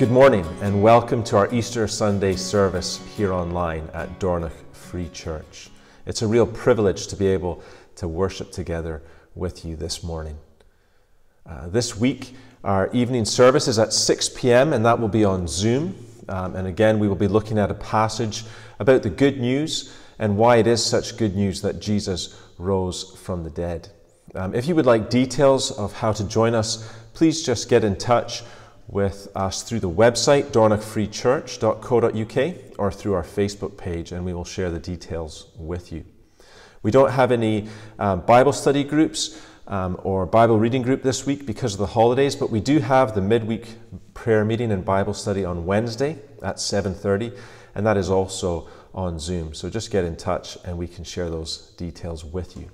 Good morning and welcome to our Easter Sunday service here online at Dornoch Free Church. It's a real privilege to be able to worship together with you this morning. Uh, this week, our evening service is at 6 p.m., and that will be on Zoom. Um, and again, we will be looking at a passage about the good news and why it is such good news that Jesus rose from the dead. Um, if you would like details of how to join us, please just get in touch with us through the website, dornochfreechurch.co.uk, or through our Facebook page, and we will share the details with you. We don't have any um, Bible study groups um, or Bible reading group this week because of the holidays, but we do have the midweek prayer meeting and Bible study on Wednesday at 7:30, and that is also on Zoom. So just get in touch and we can share those details with you.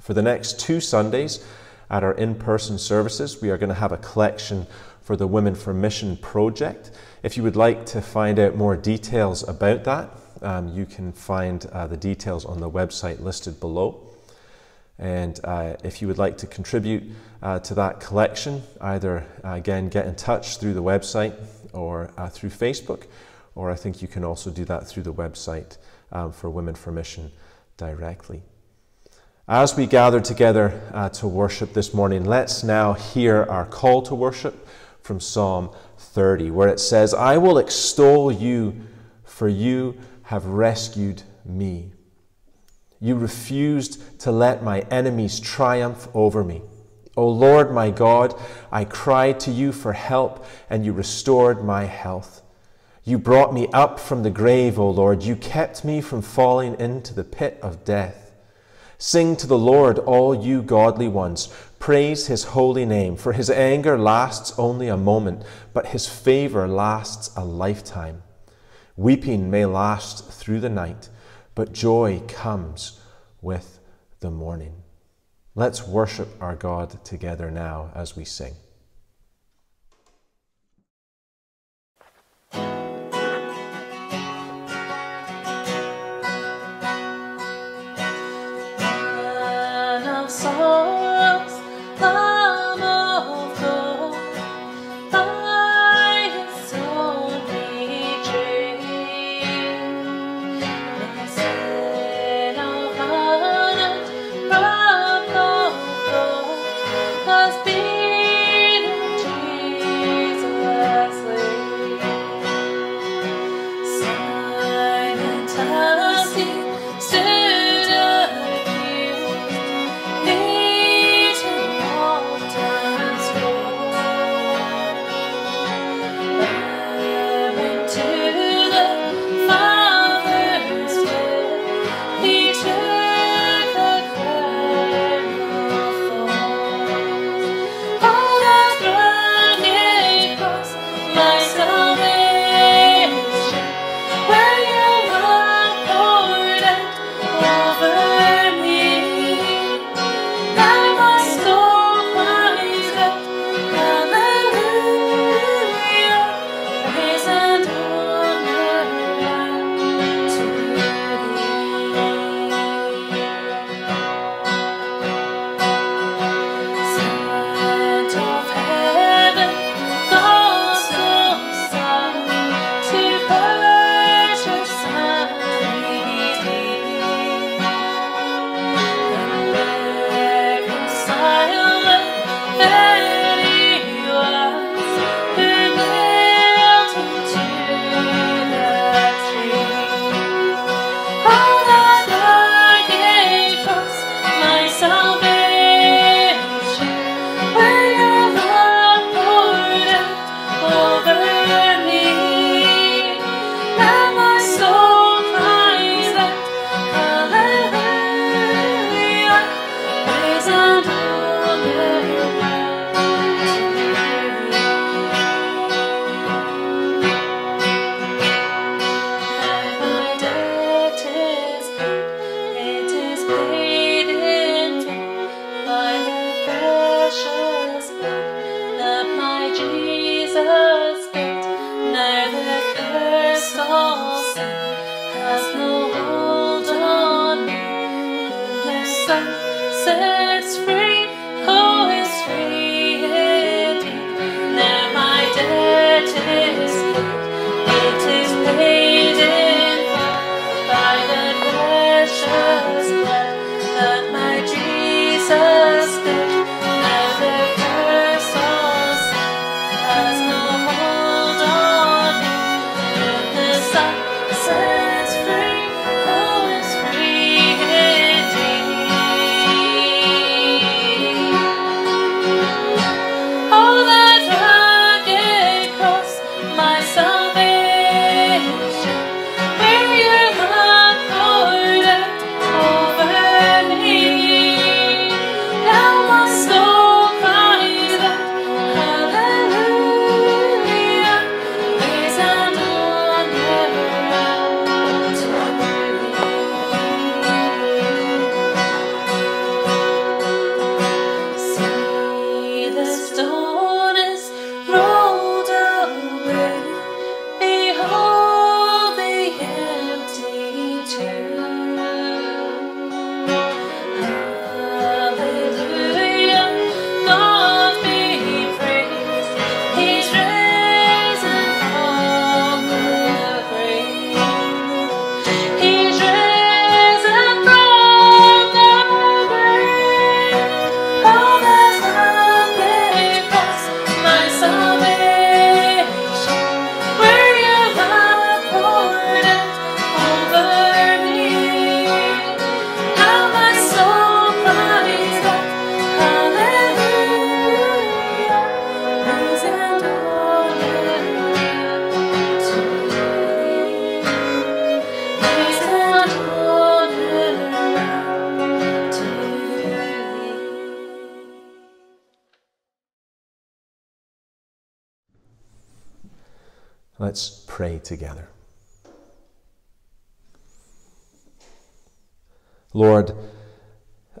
For the next two Sundays at our in-person services, we are going to have a collection for the Women for Mission project. If you would like to find out more details about that, um, you can find uh, the details on the website listed below. And uh, if you would like to contribute uh, to that collection, either uh, again get in touch through the website or uh, through Facebook, or I think you can also do that through the website um, for Women for Mission directly. As we gather together uh, to worship this morning, let's now hear our call to worship from Psalm 30, where it says, I will extol you, for you have rescued me. You refused to let my enemies triumph over me. O Lord my God, I cried to you for help, and you restored my health. You brought me up from the grave, O Lord. You kept me from falling into the pit of death. Sing to the Lord, all you godly ones. Praise his holy name, for his anger lasts only a moment, but his favor lasts a lifetime. Weeping may last through the night, but joy comes with the morning. Let's worship our God together now as we sing.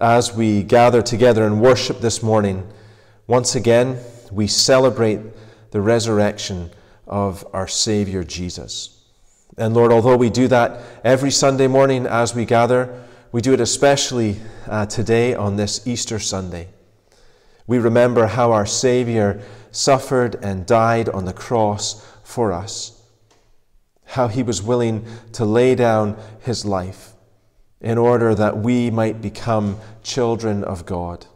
As we gather together and worship this morning, once again we celebrate the resurrection of our Savior Jesus. And Lord, although we do that every Sunday morning as we gather, we do it especially uh, today on this Easter Sunday. We remember how our Savior suffered and died on the cross for us, how he was willing to lay down his life in order that we might become children of God.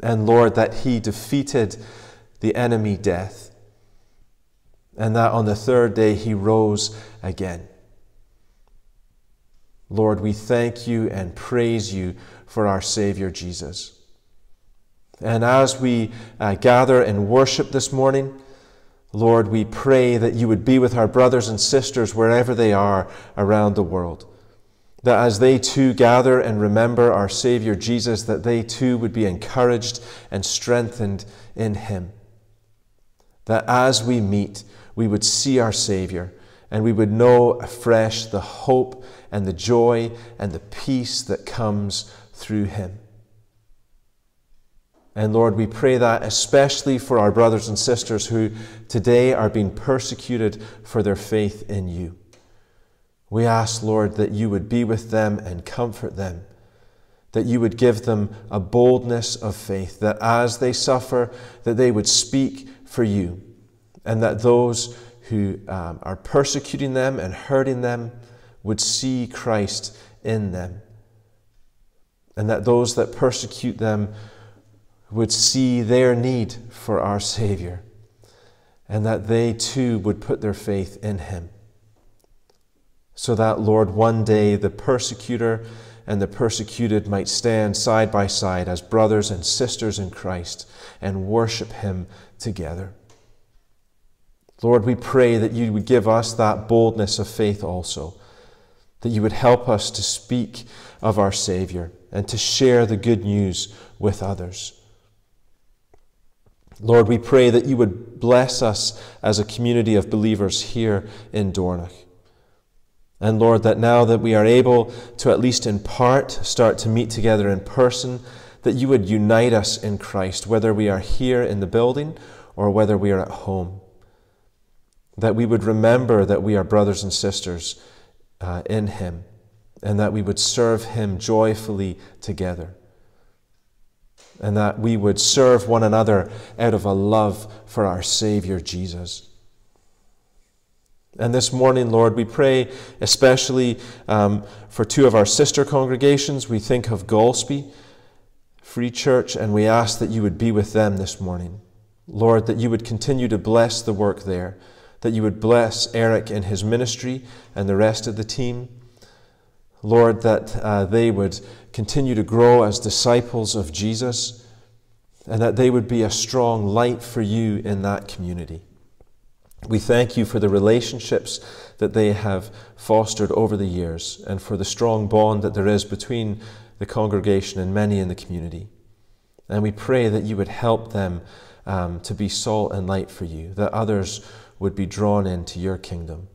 And Lord, that he defeated the enemy death, and that on the third day he rose again. Lord, we thank you and praise you for our Savior Jesus. And as we uh, gather and worship this morning, Lord, we pray that you would be with our brothers and sisters wherever they are around the world. That as they too gather and remember our Savior Jesus, that they too would be encouraged and strengthened in Him. That as we meet, we would see our Savior and we would know afresh the hope and the joy and the peace that comes through Him. And Lord, we pray that especially for our brothers and sisters who today are being persecuted for their faith in you. We ask, Lord, that you would be with them and comfort them, that you would give them a boldness of faith, that as they suffer, that they would speak for you, and that those who um, are persecuting them and hurting them would see Christ in them, and that those that persecute them would see their need for our Savior and that they too would put their faith in Him. So that, Lord, one day the persecutor and the persecuted might stand side by side as brothers and sisters in Christ and worship Him together. Lord, we pray that you would give us that boldness of faith also, that you would help us to speak of our Savior and to share the good news with others. Lord, we pray that you would bless us as a community of believers here in Dornoch. And Lord, that now that we are able to, at least in part, start to meet together in person, that you would unite us in Christ, whether we are here in the building or whether we are at home. That we would remember that we are brothers and sisters uh, in Him, and that we would serve Him joyfully together and that we would serve one another out of a love for our Savior Jesus. And this morning, Lord, we pray especially um, for two of our sister congregations. We think of Golspie Free Church, and we ask that you would be with them this morning. Lord, that you would continue to bless the work there, that you would bless Eric and his ministry and the rest of the team. Lord, that uh, they would continue to grow as disciples of Jesus and that they would be a strong light for you in that community. We thank you for the relationships that they have fostered over the years and for the strong bond that there is between the congregation and many in the community. And we pray that you would help them um, to be salt and light for you, that others would be drawn into your kingdom.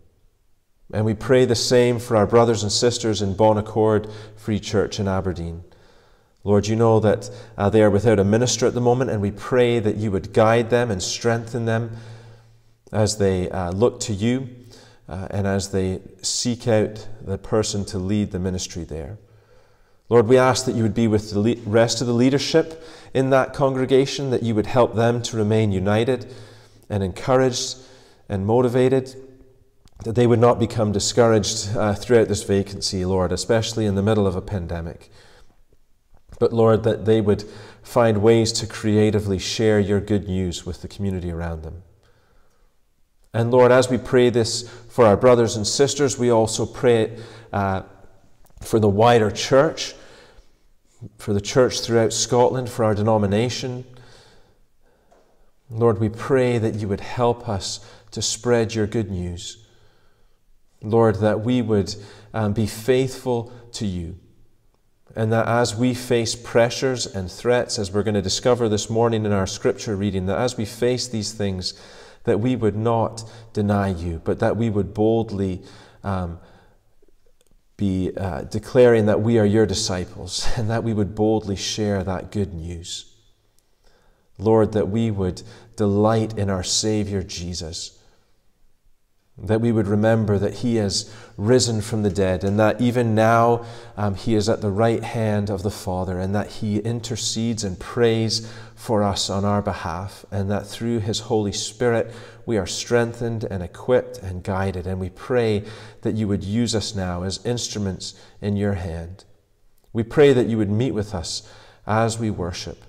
And we pray the same for our brothers and sisters in Bon Accord Free Church in Aberdeen. Lord, you know that uh, they are without a minister at the moment, and we pray that you would guide them and strengthen them as they uh, look to you uh, and as they seek out the person to lead the ministry there. Lord, we ask that you would be with the rest of the leadership in that congregation, that you would help them to remain united and encouraged and motivated that they would not become discouraged uh, throughout this vacancy, Lord, especially in the middle of a pandemic. But Lord, that they would find ways to creatively share your good news with the community around them. And Lord, as we pray this for our brothers and sisters, we also pray uh, for the wider church, for the church throughout Scotland, for our denomination. Lord, we pray that you would help us to spread your good news. Lord, that we would um, be faithful to you. And that as we face pressures and threats, as we're going to discover this morning in our scripture reading, that as we face these things, that we would not deny you, but that we would boldly um, be uh, declaring that we are your disciples and that we would boldly share that good news. Lord, that we would delight in our Savior Jesus that we would remember that He has risen from the dead, and that even now um, He is at the right hand of the Father, and that He intercedes and prays for us on our behalf, and that through His Holy Spirit we are strengthened and equipped and guided. And we pray that you would use us now as instruments in your hand. We pray that you would meet with us as we worship,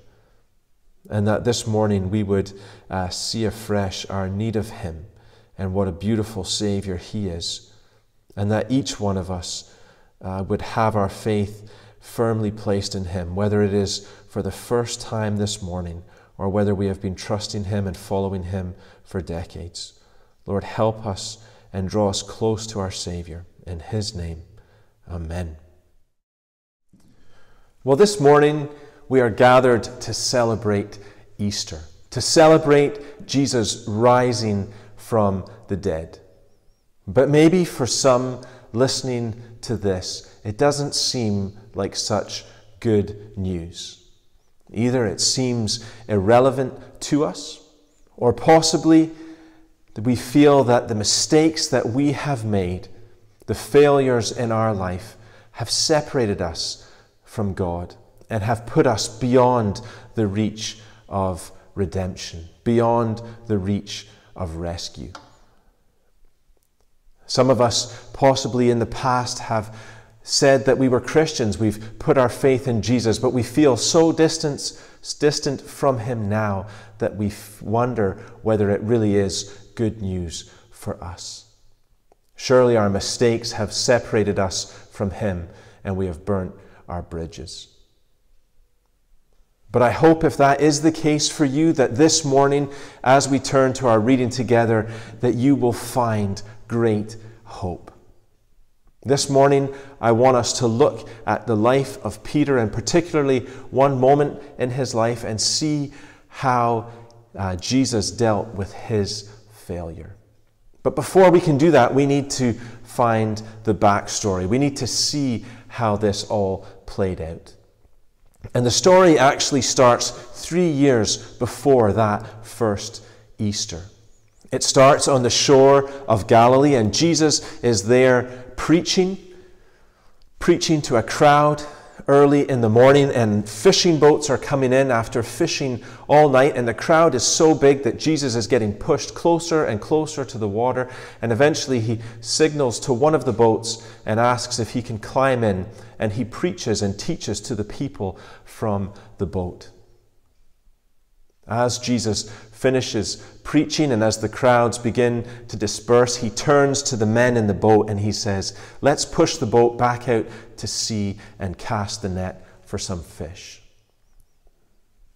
and that this morning we would uh, see afresh our need of Him and what a beautiful Savior He is. And that each one of us uh, would have our faith firmly placed in Him, whether it is for the first time this morning or whether we have been trusting Him and following Him for decades. Lord, help us and draw us close to our Savior. In His name, Amen. Well, this morning we are gathered to celebrate Easter, to celebrate Jesus rising from the dead. But maybe for some listening to this, it doesn't seem like such good news. Either it seems irrelevant to us, or possibly that we feel that the mistakes that we have made, the failures in our life, have separated us from God and have put us beyond the reach of redemption, beyond the reach of rescue. Some of us, possibly in the past, have said that we were Christians. We've put our faith in Jesus, but we feel so distant, distant from Him now that we wonder whether it really is good news for us. Surely our mistakes have separated us from Him and we have burnt our bridges. But I hope if that is the case for you, that this morning, as we turn to our reading together, that you will find great hope. This morning, I want us to look at the life of Peter and particularly one moment in his life and see how uh, Jesus dealt with his failure. But before we can do that, we need to find the backstory. We need to see how this all played out. And the story actually starts three years before that first Easter. It starts on the shore of Galilee, and Jesus is there preaching, preaching to a crowd early in the morning, and fishing boats are coming in after fishing all night. And the crowd is so big that Jesus is getting pushed closer and closer to the water. And eventually, he signals to one of the boats and asks if he can climb in. And he preaches and teaches to the people from the boat. As Jesus finishes preaching and as the crowds begin to disperse, he turns to the men in the boat and he says, Let's push the boat back out to sea and cast the net for some fish.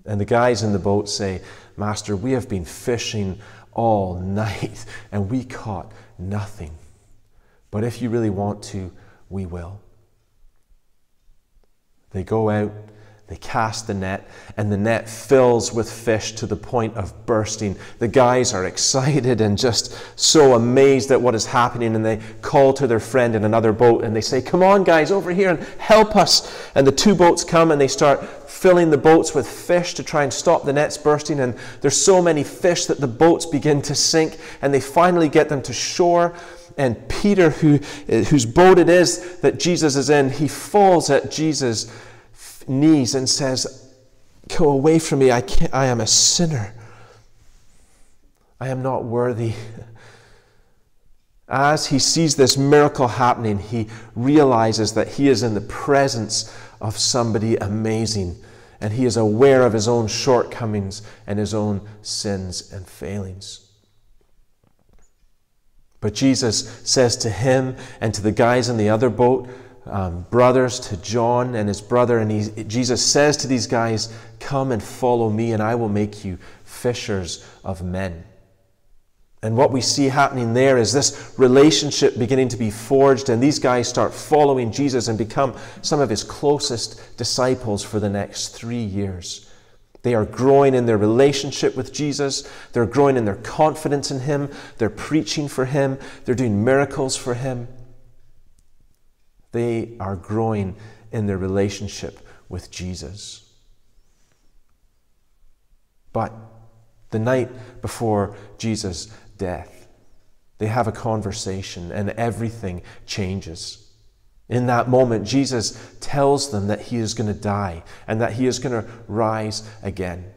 And the guys in the boat say, Master, we have been fishing all night and we caught nothing. But if you really want to, we will. They go out they cast the net, and the net fills with fish to the point of bursting. The guys are excited and just so amazed at what is happening, and they call to their friend in another boat and they say, Come on, guys, over here and help us. And the two boats come and they start filling the boats with fish to try and stop the nets bursting. And there's so many fish that the boats begin to sink, and they finally get them to shore. And Peter, who, eh, whose boat it is that Jesus is in, he falls at Jesus' knees and says, Go away from me, I, can't, I am a sinner. I am not worthy. As he sees this miracle happening, he realizes that he is in the presence of somebody amazing, and he is aware of his own shortcomings and his own sins and failings. But Jesus says to him and to the guys in the other boat, um, brothers to John and his brother, and he, Jesus says to these guys, Come and follow me, and I will make you fishers of men. And what we see happening there is this relationship beginning to be forged, and these guys start following Jesus and become some of his closest disciples for the next three years. They are growing in their relationship with Jesus. They're growing in their confidence in Him. They're preaching for Him. They're doing miracles for Him. They are growing in their relationship with Jesus. But the night before Jesus' death, they have a conversation and everything changes. In that moment, Jesus tells them that he is going to die and that he is going to rise again.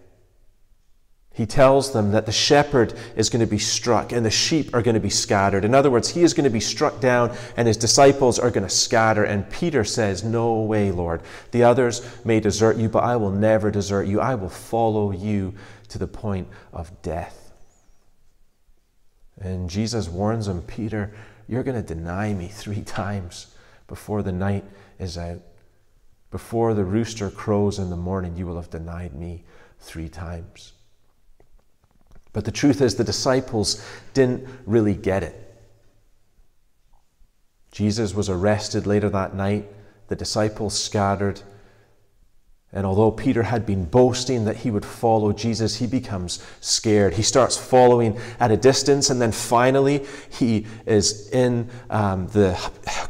He tells them that the shepherd is going to be struck and the sheep are going to be scattered. In other words, he is going to be struck down and his disciples are going to scatter. And Peter says, No way, Lord. The others may desert you, but I will never desert you. I will follow you to the point of death. And Jesus warns him, Peter, you're going to deny me three times before the night is out. Before the rooster crows in the morning, you will have denied me three times. But the truth is, the disciples didn't really get it. Jesus was arrested later that night. The disciples scattered. And although Peter had been boasting that he would follow Jesus, he becomes scared. He starts following at a distance, and then finally, he is in um, the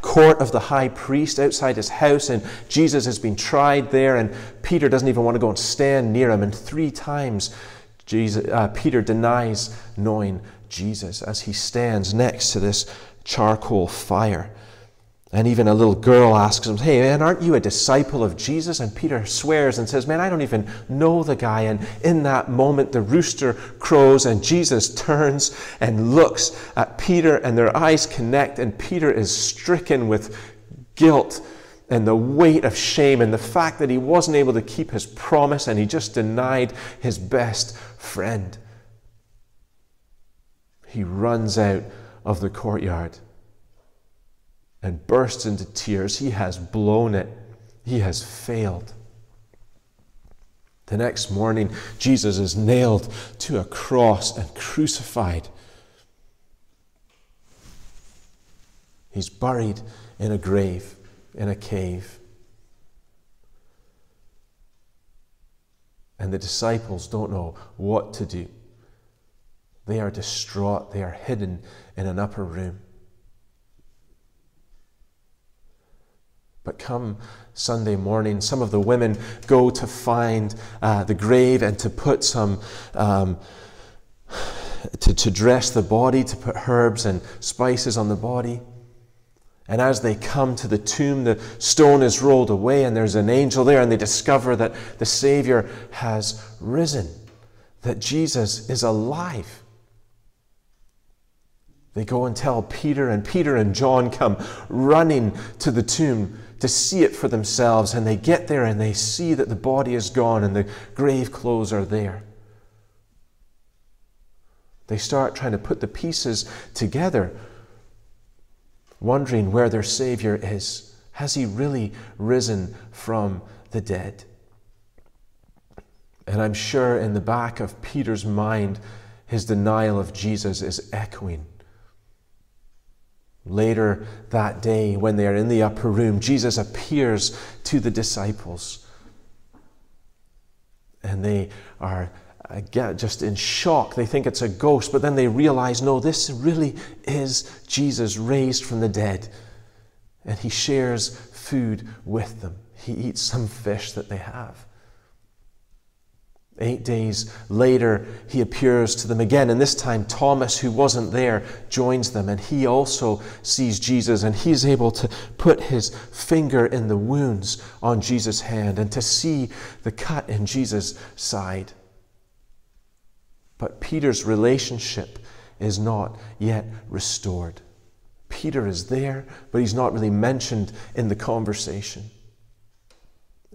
court of the high priest outside his house, and Jesus has been tried there, and Peter doesn't even want to go and stand near him. And three times, Jesus, uh, Peter denies knowing Jesus as he stands next to this charcoal fire. And even a little girl asks him, Hey, man, aren't you a disciple of Jesus? And Peter swears and says, Man, I don't even know the guy. And in that moment, the rooster crows, and Jesus turns and looks at Peter, and their eyes connect, and Peter is stricken with guilt and the weight of shame and the fact that he wasn't able to keep his promise and he just denied his best friend. He runs out of the courtyard and bursts into tears. He has blown it, he has failed. The next morning, Jesus is nailed to a cross and crucified. He's buried in a grave, in a cave. And the disciples don't know what to do. They are distraught. They are hidden in an upper room. But come Sunday morning, some of the women go to find uh, the grave and to put some, um, to, to dress the body, to put herbs and spices on the body. And as they come to the tomb, the stone is rolled away, and there's an angel there, and they discover that the Savior has risen, that Jesus is alive. They go and tell Peter, and Peter and John come running to the tomb to see it for themselves. And they get there and they see that the body is gone and the grave clothes are there. They start trying to put the pieces together, wondering where their Savior is. Has he really risen from the dead? And I'm sure in the back of Peter's mind, his denial of Jesus is echoing. Later that day, when they are in the upper room, Jesus appears to the disciples. And they are again just in shock. They think it's a ghost, but then they realize no, this really is Jesus raised from the dead. And he shares food with them. He eats some fish that they have. Eight days later, he appears to them again, and this time Thomas, who wasn't there, joins them, and he also sees Jesus, and he's able to put his finger in the wounds on Jesus' hand and to see the cut in Jesus' side. But Peter's relationship is not yet restored. Peter is there, but he's not really mentioned in the conversation.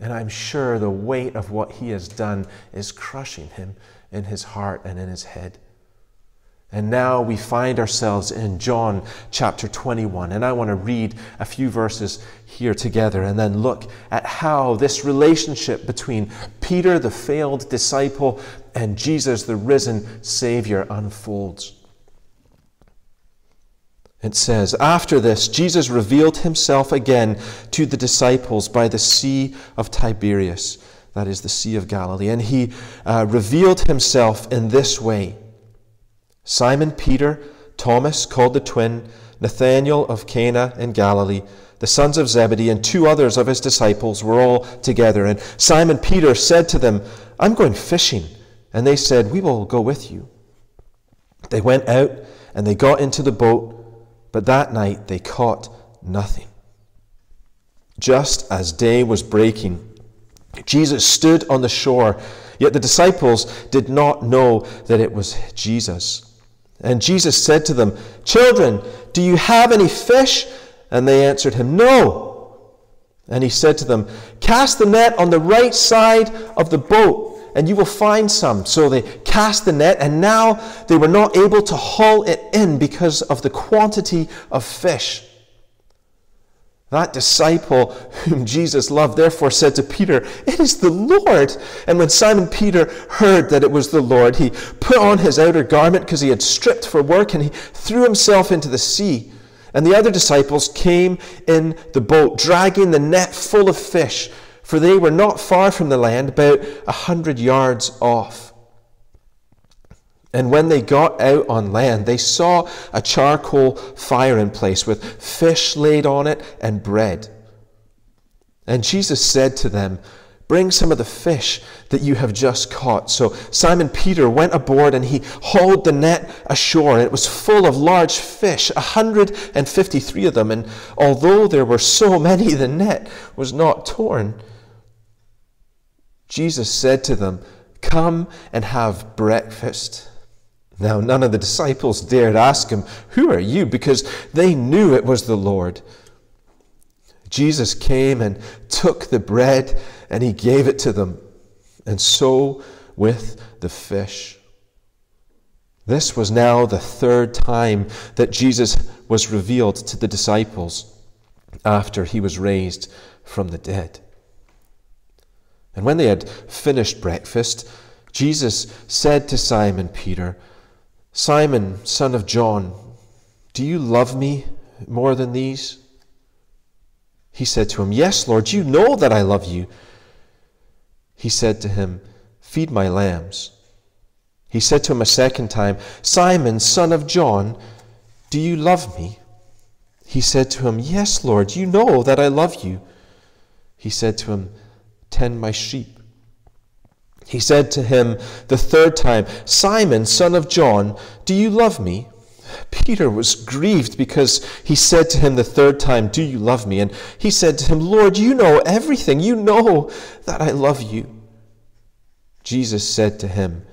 And I'm sure the weight of what he has done is crushing him in his heart and in his head. And now we find ourselves in John chapter 21. And I want to read a few verses here together and then look at how this relationship between Peter, the failed disciple, and Jesus, the risen Savior, unfolds. It says, After this, Jesus revealed himself again to the disciples by the Sea of Tiberias. that is the Sea of Galilee. And he uh, revealed himself in this way Simon Peter, Thomas, called the twin, Nathanael of Cana in Galilee, the sons of Zebedee, and two others of his disciples were all together. And Simon Peter said to them, I'm going fishing. And they said, We will go with you. They went out and they got into the boat, but that night they caught nothing. Just as day was breaking, Jesus stood on the shore, yet the disciples did not know that it was Jesus. And Jesus said to them, Children, do you have any fish? And they answered him, No. And he said to them, Cast the net on the right side of the boat and you will find some. So they cast the net, and now they were not able to haul it in because of the quantity of fish. That disciple whom Jesus loved therefore said to Peter, It is the Lord. And when Simon Peter heard that it was the Lord, he put on his outer garment because he had stripped for work and he threw himself into the sea. And the other disciples came in the boat, dragging the net full of fish for they were not far from the land, about a hundred yards off. And when they got out on land, they saw a charcoal fire in place with fish laid on it and bread. And Jesus said to them, Bring some of the fish that you have just caught. So Simon Peter went aboard and he hauled the net ashore, and it was full of large fish, a hundred and fifty three of them. And although there were so many, the net was not torn. Jesus said to them, Come and have breakfast. Now, none of the disciples dared ask him, Who are you? because they knew it was the Lord. Jesus came and took the bread and he gave it to them, and so with the fish. This was now the third time that Jesus was revealed to the disciples after he was raised from the dead. And when they had finished breakfast, Jesus said to Simon Peter, Simon, son of John, do you love me more than these? He said to him, Yes, Lord, you know that I love you. He said to him, Feed my lambs. He said to him a second time, Simon, son of John, do you love me? He said to him, Yes, Lord, you know that I love you. He said to him, Tend my sheep. He said to him the third time, Simon, son of John, do you love me? Peter was grieved because he said to him the third time, Do you love me? And he said to him, Lord, you know everything. You know that I love you. Jesus said to him,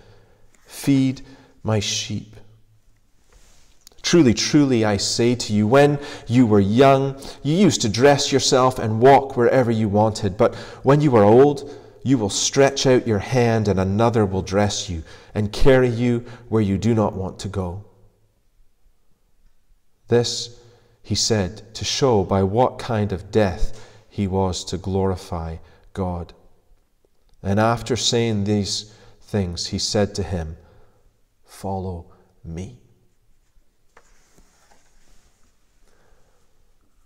Feed my sheep. Truly, truly, I say to you, when you were young, you used to dress yourself and walk wherever you wanted. But when you are old, you will stretch out your hand, and another will dress you and carry you where you do not want to go. This he said to show by what kind of death he was to glorify God. And after saying these things, he said to him, Follow me.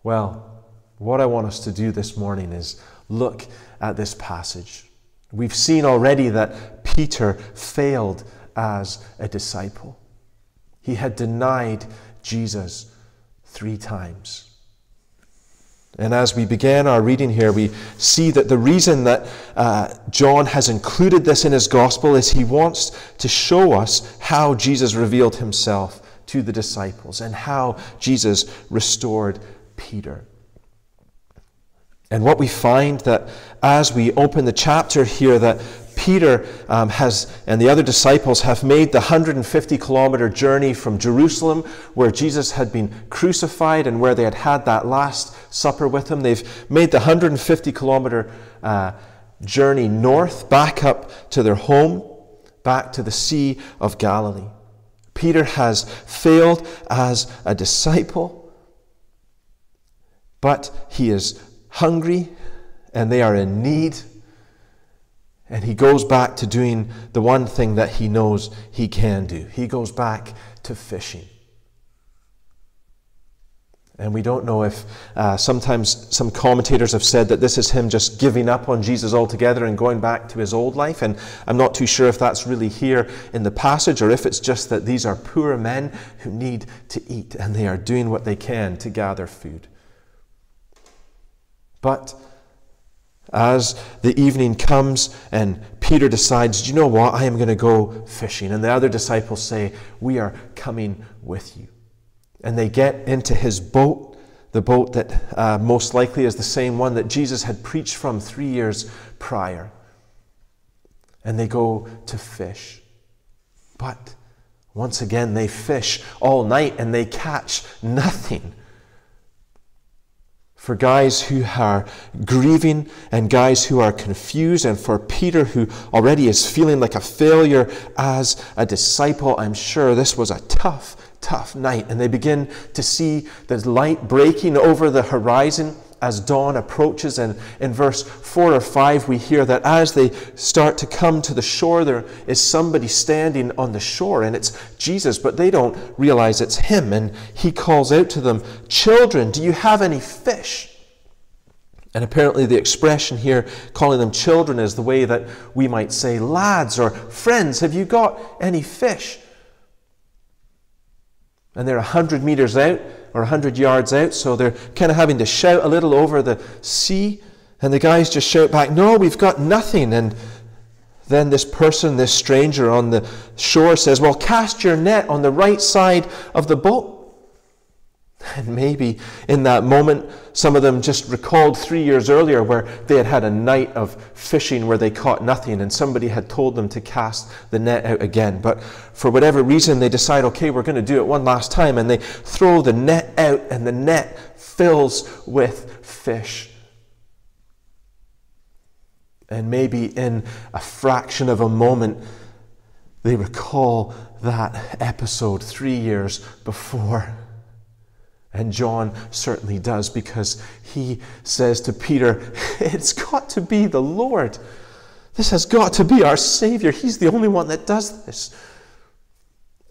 Well, what I want us to do this morning is look at this passage. We've seen already that Peter failed as a disciple. He had denied Jesus three times. And as we began our reading here, we see that the reason that uh, John has included this in his gospel is he wants to show us how Jesus revealed himself to the disciples and how Jesus restored Peter. And what we find that as we open the chapter here, that Peter um, has and the other disciples have made the 150 kilometer journey from Jerusalem, where Jesus had been crucified and where they had had that last supper with him. They've made the 150 kilometer uh, journey north, back up to their home, back to the Sea of Galilee. Peter has failed as a disciple. But he is hungry and they are in need. And he goes back to doing the one thing that he knows he can do. He goes back to fishing. And we don't know if uh, sometimes some commentators have said that this is him just giving up on Jesus altogether and going back to his old life. And I'm not too sure if that's really here in the passage or if it's just that these are poor men who need to eat and they are doing what they can to gather food. But as the evening comes and Peter decides, you know what? I am going to go fishing. And the other disciples say, We are coming with you. And they get into his boat, the boat that uh, most likely is the same one that Jesus had preached from three years prior. And they go to fish. But once again, they fish all night and they catch nothing for guys who are grieving and guys who are confused, and for Peter, who already is feeling like a failure as a disciple, I'm sure this was a tough, tough night. And they begin to see the light breaking over the horizon as dawn approaches. And in verse 4 or 5, we hear that as they start to come to the shore, there is somebody standing on the shore, and it's Jesus, but they don't realize it's him. And he calls out to them, Children, do you have any fish? And apparently, the expression here, calling them children, is the way that we might say, lads or friends, have you got any fish? And they're a hundred meters out or 100 yards out, so they're kind of having to shout a little over the sea. And the guys just shout back, No, we've got nothing. And then this person, this stranger on the shore says, Well, cast your net on the right side of the boat. And maybe in that moment, some of them just recalled three years earlier where they had had a night of fishing where they caught nothing and somebody had told them to cast the net out again. But for whatever reason, they decide, okay, we're going to do it one last time. And they throw the net out and the net fills with fish. And maybe in a fraction of a moment, they recall that episode three years before. And John certainly does because he says to Peter, It's got to be the Lord. This has got to be our Savior. He's the only one that does this.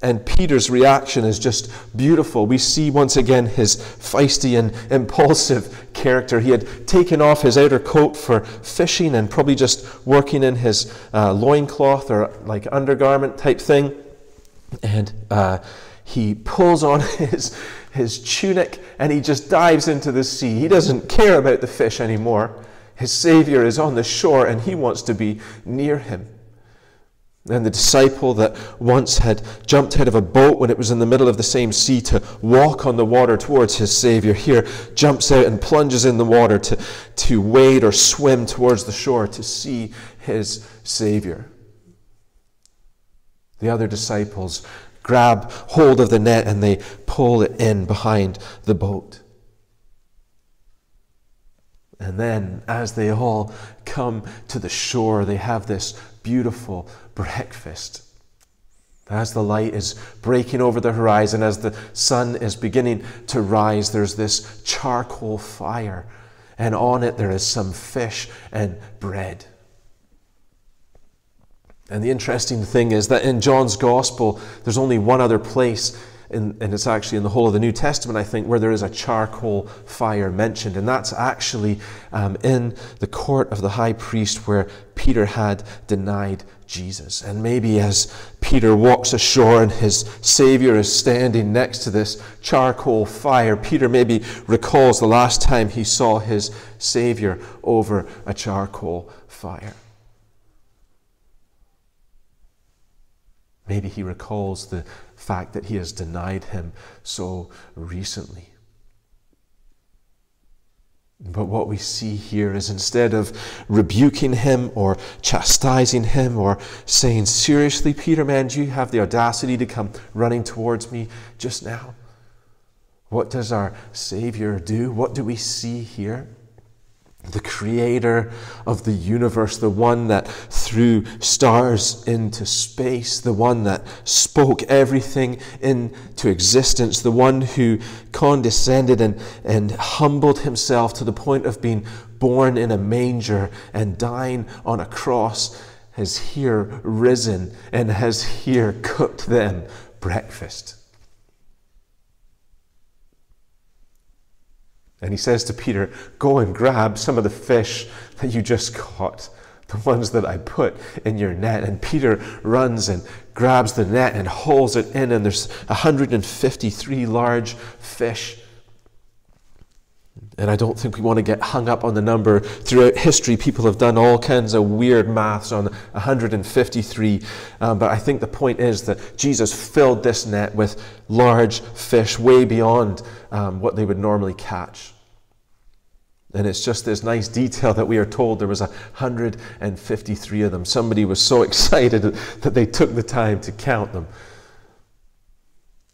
And Peter's reaction is just beautiful. We see once again his feisty and impulsive character. He had taken off his outer coat for fishing and probably just working in his uh, loincloth or like undergarment type thing. And uh, he pulls on his, his tunic and he just dives into the sea. He doesn't care about the fish anymore. His Savior is on the shore and he wants to be near him. And the disciple that once had jumped out of a boat when it was in the middle of the same sea to walk on the water towards his Savior here jumps out and plunges in the water to, to wade or swim towards the shore to see his Savior. The other disciples grab hold of the net and they pull it in behind the boat. And then, as they all come to the shore, they have this beautiful breakfast. As the light is breaking over the horizon, as the sun is beginning to rise, there's this charcoal fire, and on it there is some fish and bread. And the interesting thing is that in John's Gospel, there's only one other place, in, and it's actually in the whole of the New Testament, I think, where there is a charcoal fire mentioned. And that's actually um, in the court of the high priest where Peter had denied Jesus. And maybe as Peter walks ashore and his Savior is standing next to this charcoal fire, Peter maybe recalls the last time he saw his Savior over a charcoal fire. Maybe he recalls the fact that he has denied him so recently. But what we see here is instead of rebuking him or chastising him or saying, Seriously, Peter, man, do you have the audacity to come running towards me just now? What does our Savior do? What do we see here? The creator of the universe, the one that threw stars into space, the one that spoke everything into existence, the one who condescended and, and humbled himself to the point of being born in a manger and dying on a cross, has here risen and has here cooked them breakfast. And he says to Peter, Go and grab some of the fish that you just caught, the ones that I put in your net. And Peter runs and grabs the net and hauls it in, and there's 153 large fish. And I don't think we want to get hung up on the number. Throughout history, people have done all kinds of weird maths on 153. Um, but I think the point is that Jesus filled this net with large fish, way beyond um, what they would normally catch. And it's just this nice detail that we are told there was 153 of them. Somebody was so excited that they took the time to count them.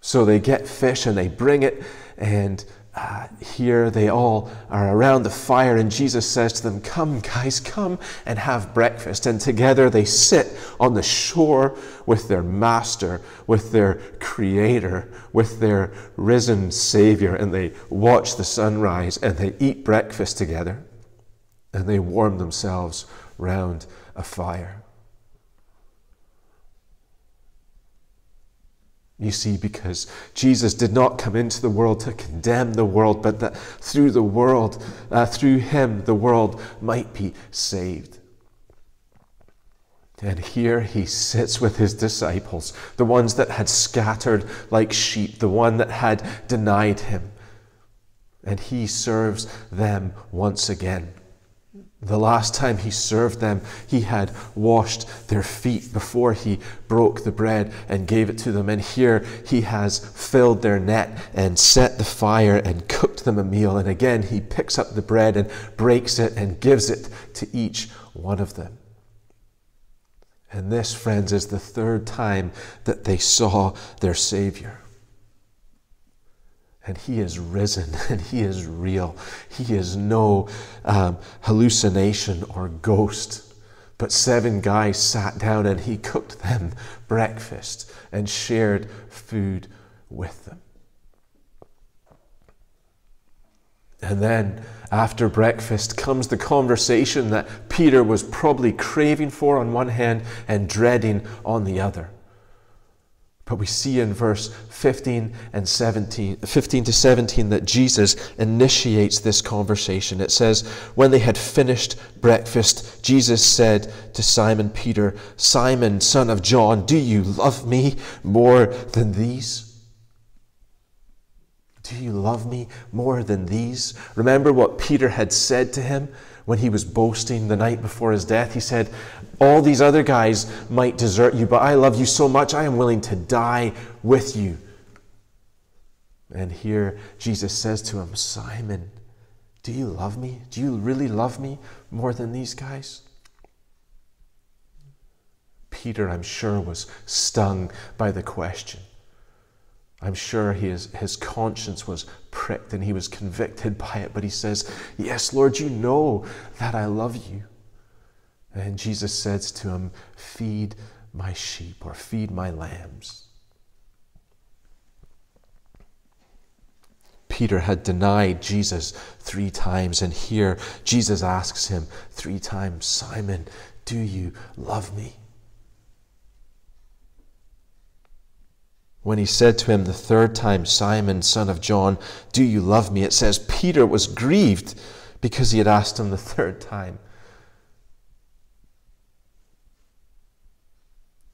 So they get fish and they bring it, and uh, here they all are around the fire, and Jesus says to them, Come, guys, come and have breakfast. And together they sit on the shore with their master, with their creator, with their risen Savior, and they watch the sunrise and they eat breakfast together and they warm themselves round a fire. You see, because Jesus did not come into the world to condemn the world, but that through the world, uh, through him, the world might be saved. And here he sits with his disciples, the ones that had scattered like sheep, the one that had denied him. And he serves them once again. The last time he served them, he had washed their feet before he broke the bread and gave it to them. And here he has filled their net and set the fire and cooked them a meal. And again, he picks up the bread and breaks it and gives it to each one of them. And this, friends, is the third time that they saw their Savior. And he is risen and he is real. He is no um, hallucination or ghost. But seven guys sat down and he cooked them breakfast and shared food with them. And then after breakfast comes the conversation that Peter was probably craving for on one hand and dreading on the other. But we see in verse 15 and 17, 15 to 17 that Jesus initiates this conversation. It says, When they had finished breakfast, Jesus said to Simon Peter, Simon, son of John, do you love me more than these? Do you love me more than these? Remember what Peter had said to him when he was boasting the night before his death? He said, all these other guys might desert you, but I love you so much, I am willing to die with you. And here Jesus says to him, Simon, do you love me? Do you really love me more than these guys? Peter, I'm sure, was stung by the question. I'm sure his, his conscience was pricked and he was convicted by it, but he says, Yes, Lord, you know that I love you. And Jesus says to him, Feed my sheep or feed my lambs. Peter had denied Jesus three times, and here Jesus asks him three times, Simon, do you love me? When he said to him the third time, Simon, son of John, do you love me? It says Peter was grieved because he had asked him the third time.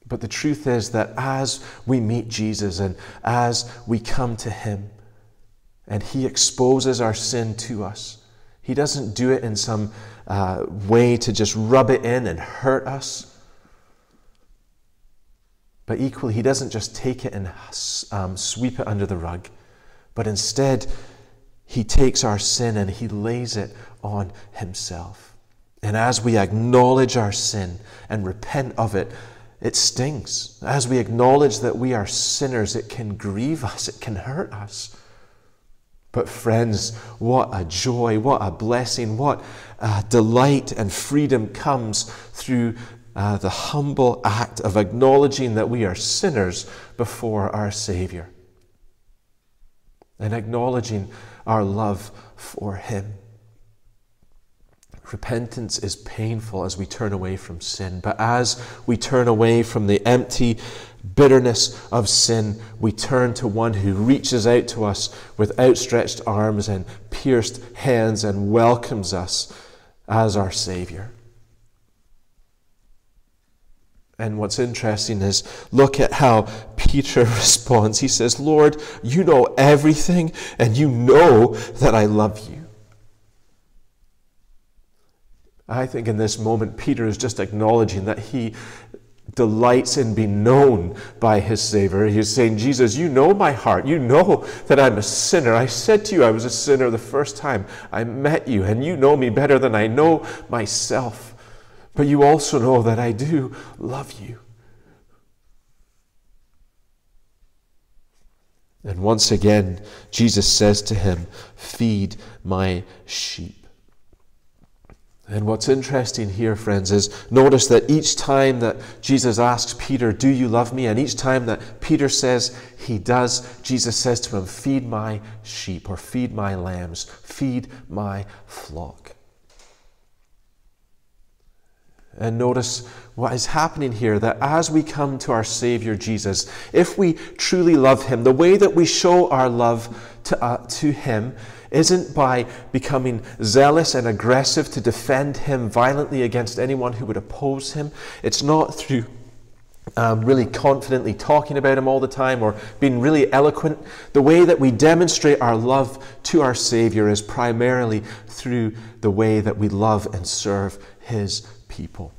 But the truth is that as we meet Jesus and as we come to Him and He exposes our sin to us, He doesn't do it in some uh, way to just rub it in and hurt us. But equally, He doesn't just take it and um, sweep it under the rug, but instead, He takes our sin and He lays it on Himself. And as we acknowledge our sin and repent of it, it stings. As we acknowledge that we are sinners, it can grieve us, it can hurt us. But, friends, what a joy, what a blessing, what a delight and freedom comes through uh, the humble act of acknowledging that we are sinners before our Savior and acknowledging our love for Him. Repentance is painful as we turn away from sin, but as we turn away from the empty bitterness of sin, we turn to one who reaches out to us with outstretched arms and pierced hands and welcomes us as our Savior. And what's interesting is look at how Peter responds. He says, Lord, you know everything, and you know that I love you. I think in this moment, Peter is just acknowledging that he delights in being known by his Savior. He's saying, Jesus, you know my heart. You know that I'm a sinner. I said to you I was a sinner the first time I met you, and you know me better than I know myself. But you also know that I do love you. And once again, Jesus says to him, Feed my sheep. And what's interesting here, friends, is notice that each time that Jesus asks Peter, Do you love me? And each time that Peter says he does, Jesus says to him, Feed my sheep, or feed my lambs, feed my flock. And notice what is happening here that as we come to our Savior Jesus, if we truly love Him, the way that we show our love to, uh, to Him isn't by becoming zealous and aggressive to defend him violently against anyone who would oppose him. It's not through um, really confidently talking about him all the time or being really eloquent. The way that we demonstrate our love to our Savior is primarily through the way that we love and serve his people.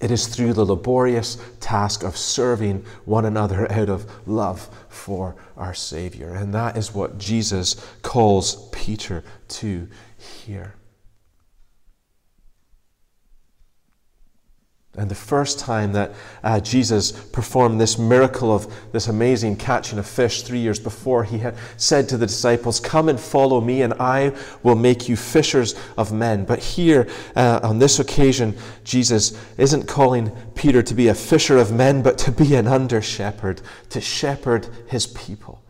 It is through the laborious task of serving one another out of love for our Savior. And that is what Jesus calls Peter to here. And the first time that uh, Jesus performed this miracle of this amazing catching of fish three years before, he had said to the disciples, Come and follow me, and I will make you fishers of men. But here, uh, on this occasion, Jesus isn't calling Peter to be a fisher of men, but to be an under shepherd, to shepherd his people.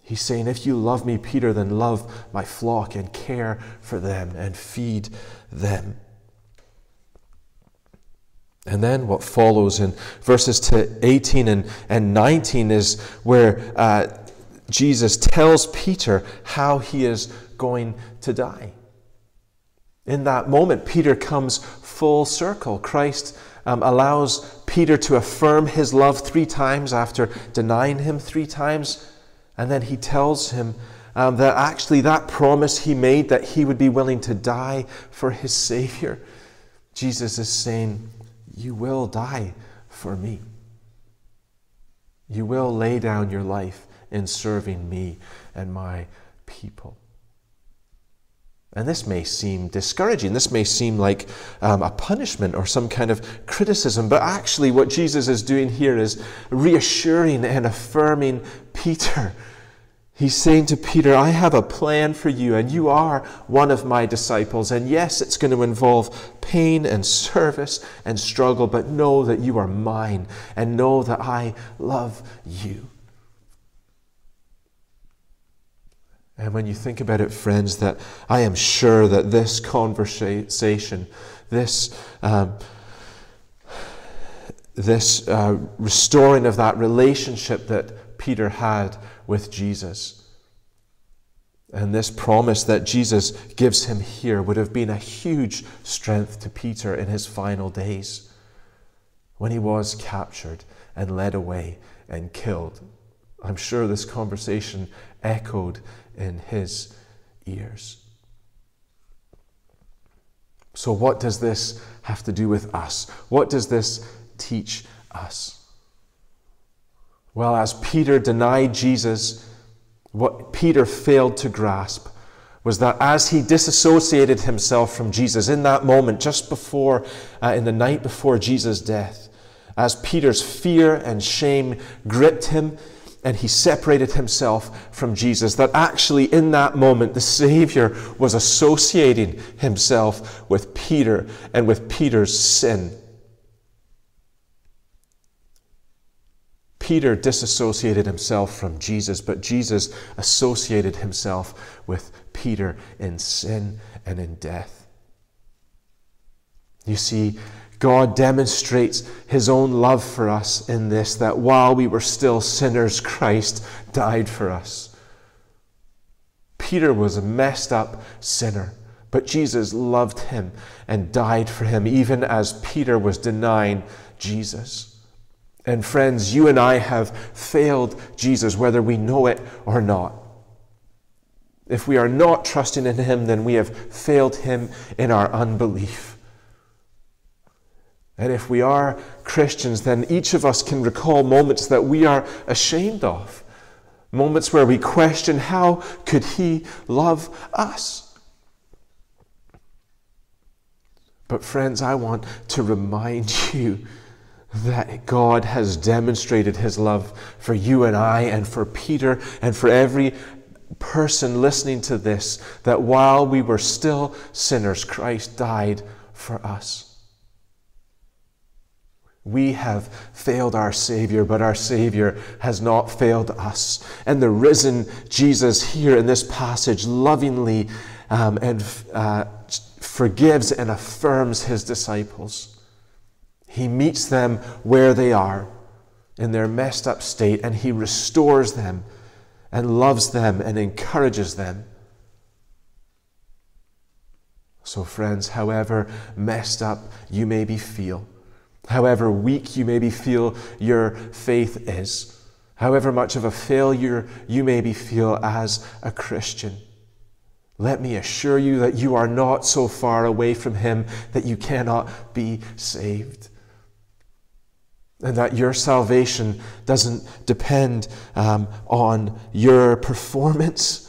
He's saying, If you love me, Peter, then love my flock and care for them and feed them. And then what follows in verses to 18 and, and 19 is where uh, Jesus tells Peter how he is going to die. In that moment, Peter comes full circle. Christ um, allows Peter to affirm his love three times after denying him three times. And then he tells him um, that actually that promise he made that he would be willing to die for his Savior, Jesus is saying, you will die for me. You will lay down your life in serving me and my people. And this may seem discouraging. This may seem like um, a punishment or some kind of criticism. But actually, what Jesus is doing here is reassuring and affirming Peter He's saying to Peter, I have a plan for you, and you are one of my disciples. And yes, it's going to involve pain and service and struggle, but know that you are mine, and know that I love you. And when you think about it, friends, that I am sure that this conversation, this, um, this uh, restoring of that relationship that Peter had with Jesus. And this promise that Jesus gives him here would have been a huge strength to Peter in his final days when he was captured and led away and killed. I'm sure this conversation echoed in his ears. So, what does this have to do with us? What does this teach us? Well, as Peter denied Jesus, what Peter failed to grasp was that as he disassociated himself from Jesus in that moment, just before, uh, in the night before Jesus' death, as Peter's fear and shame gripped him and he separated himself from Jesus, that actually in that moment the Savior was associating himself with Peter and with Peter's sin. Peter disassociated himself from Jesus, but Jesus associated himself with Peter in sin and in death. You see, God demonstrates his own love for us in this that while we were still sinners, Christ died for us. Peter was a messed up sinner, but Jesus loved him and died for him, even as Peter was denying Jesus. And friends, you and I have failed Jesus, whether we know it or not. If we are not trusting in him, then we have failed him in our unbelief. And if we are Christians, then each of us can recall moments that we are ashamed of. Moments where we question, how could he love us? But, friends, I want to remind you that God has demonstrated his love for you and I, and for Peter, and for every person listening to this, that while we were still sinners, Christ died for us. We have failed our Savior, but our Savior has not failed us. And the risen Jesus here in this passage lovingly um, and uh, forgives and affirms his disciples. He meets them where they are in their messed up state, and he restores them and loves them and encourages them. So, friends, however messed up you may be feel, however weak you maybe feel your faith is, however much of a failure you maybe feel as a Christian. Let me assure you that you are not so far away from Him that you cannot be saved. And that your salvation doesn't depend um, on your performance.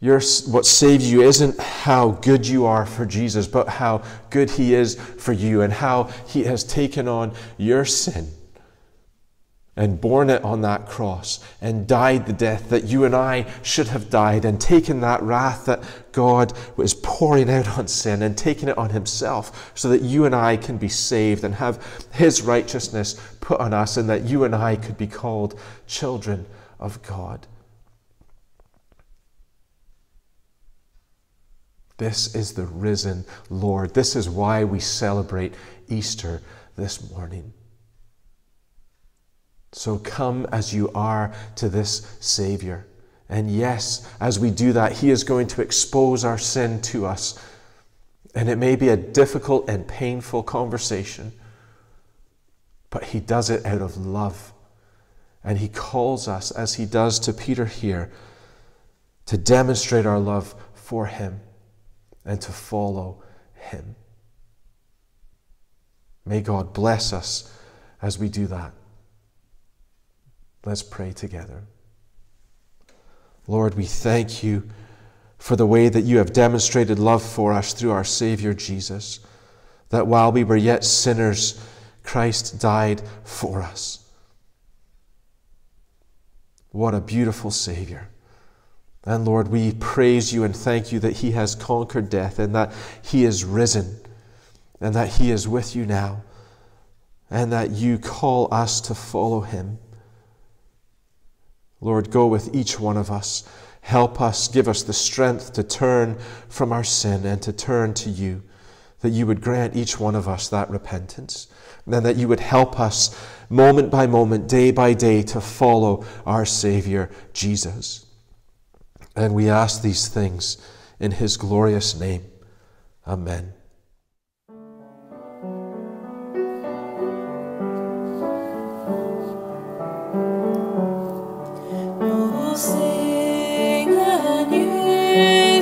Your, what saves you isn't how good you are for Jesus, but how good He is for you and how He has taken on your sin and borne it on that cross and died the death that you and I should have died and taken that wrath that God was pouring out on sin and taken it on Himself so that you and I can be saved and have His righteousness put on us and that you and I could be called children of God. This is the risen Lord. This is why we celebrate Easter this morning. So come as you are to this Savior. And yes, as we do that, He is going to expose our sin to us. And it may be a difficult and painful conversation, but He does it out of love. And He calls us, as He does to Peter here, to demonstrate our love for Him and to follow Him. May God bless us as we do that. Let's pray together. Lord, we thank you for the way that you have demonstrated love for us through our Savior Jesus, that while we were yet sinners, Christ died for us. What a beautiful Savior. And Lord, we praise you and thank you that He has conquered death and that He is risen and that He is with you now and that you call us to follow Him. Lord, go with each one of us. Help us, give us the strength to turn from our sin and to turn to you, that you would grant each one of us that repentance, and that you would help us moment by moment, day by day, to follow our Savior, Jesus. And we ask these things in his glorious name. Amen.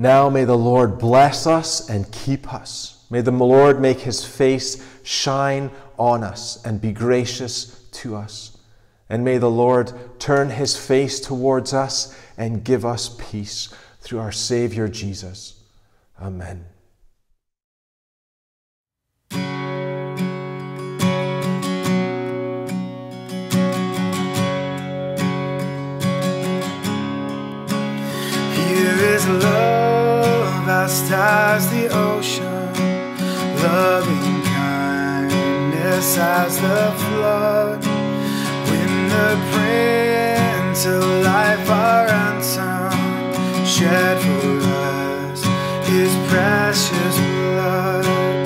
Now may the Lord bless us and keep us. May the Lord make his face shine on us and be gracious to us. And may the Lord turn his face towards us and give us peace through our Savior Jesus. Amen. As the ocean, loving kindness as the flood. When the Prince of Life, our ransom, shed for us His precious blood.